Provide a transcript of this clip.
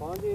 हाँ जी